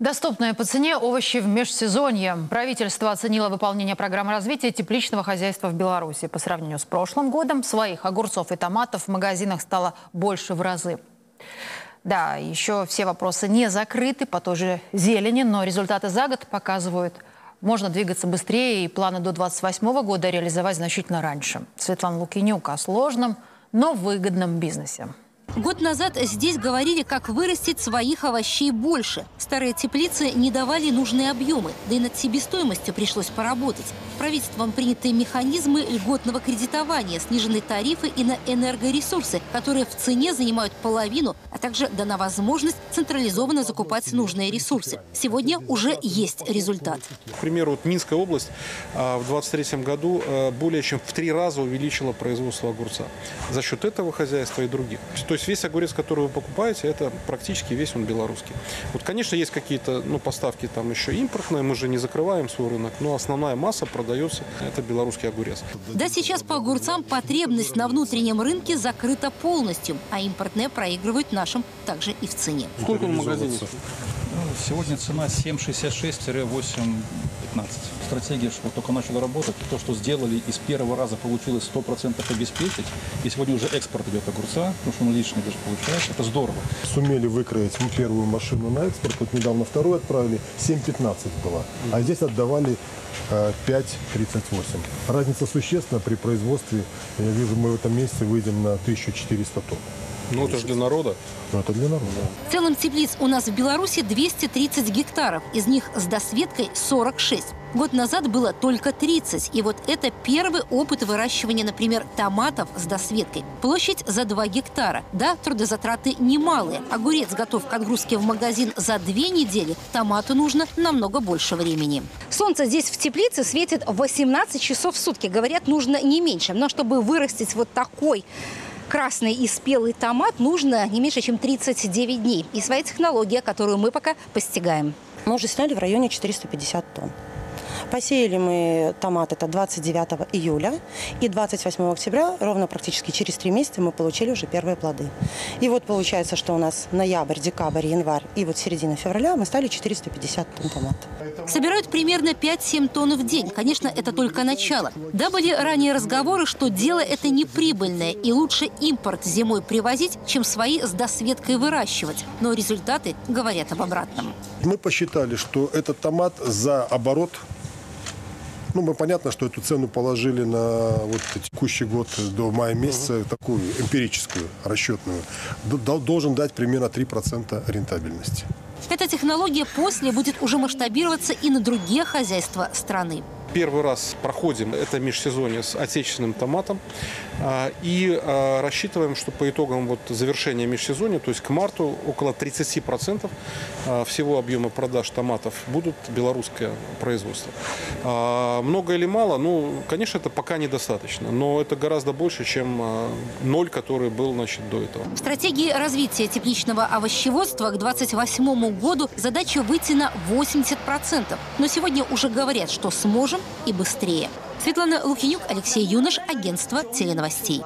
Доступные по цене овощи в межсезонье. Правительство оценило выполнение программы развития тепличного хозяйства в Беларуси. По сравнению с прошлым годом своих огурцов и томатов в магазинах стало больше в разы. Да, еще все вопросы не закрыты по той же зелени, но результаты за год показывают, можно двигаться быстрее и планы до 2028 года реализовать значительно раньше. Светлана Лукинюк о сложном, но выгодном бизнесе. Год назад здесь говорили, как вырастить своих овощей больше. Старые теплицы не давали нужные объемы, да и над себестоимостью пришлось поработать. Правительством приняты механизмы льготного кредитования, снижены тарифы и на энергоресурсы, которые в цене занимают половину, а также дана возможность централизованно закупать нужные ресурсы. Сегодня уже есть результат. К примеру, вот Минская область а, в 2023 году а, более чем в три раза увеличила производство огурца за счет этого хозяйства и других. То есть есть весь огурец, который вы покупаете, это практически весь он белорусский. Вот, конечно, есть какие-то ну, поставки там еще импортные, мы же не закрываем свой рынок, но основная масса продается, это белорусский огурец. Да, сейчас по огурцам потребность на внутреннем рынке закрыта полностью, а импортные проигрывают нашим также и в цене. Сколько в магазине? Ну, сегодня цена 7,66-8,15. Стратегия, что только начала работать, то, что сделали и с первого раза получилось 100% обеспечить, и сегодня уже экспорт идет огурца, потому что он лишний даже получается, это здорово. Сумели выкроить первую машину на экспорт, вот недавно вторую отправили, 7,15 была, а здесь отдавали 5,38. Разница существенна при производстве, я вижу, мы в этом месяце выйдем на 1400 тонн. Ну, это же для народа. Ну, это для народа. В целом теплиц у нас в Беларуси 230 гектаров, из них с досветкой 46. Год назад было только 30, и вот это первый опыт выращивания, например, томатов с досветкой. Площадь за 2 гектара. Да, трудозатраты немалые. Огурец готов к отгрузке в магазин за две недели, томату нужно намного больше времени. Солнце здесь в теплице светит 18 часов в сутки. Говорят, нужно не меньше. Но чтобы вырастить вот такой красный и спелый томат нужно не меньше, чем 39 дней. И своя технология, которую мы пока постигаем. Мы уже сняли в районе 450 тонн. Посеяли мы томат это 29 июля. И 28 октября, ровно практически через три месяца, мы получили уже первые плоды. И вот получается, что у нас ноябрь, декабрь, январь и вот середина февраля мы стали 450 тонн томата. Собирают примерно 5-7 тонн в день. Конечно, это только начало. Да, были ранее разговоры, что дело это не прибыльное, и лучше импорт зимой привозить, чем свои с досветкой выращивать. Но результаты говорят об обратном. Мы посчитали, что этот томат за оборот ну, мы понятно, что эту цену положили на вот текущий год до мая месяца, угу. такую эмпирическую, расчетную. Должен дать примерно 3% рентабельности. Эта технология после будет уже масштабироваться и на другие хозяйства страны первый раз проходим это межсезонье с отечественным томатом а, и а, рассчитываем, что по итогам вот завершения межсезонья, то есть к марту, около 30% а, всего объема продаж томатов будут белорусское производство. Много или мало? Ну, конечно, это пока недостаточно, но это гораздо больше, чем ноль, который был значит, до этого. В стратегии развития тепличного овощеводства к 2028 году задача выйти на 80%. Но сегодня уже говорят, что сможем и быстрее. Светлана Лукинюк, Алексей Юнош, агентство теленовостей.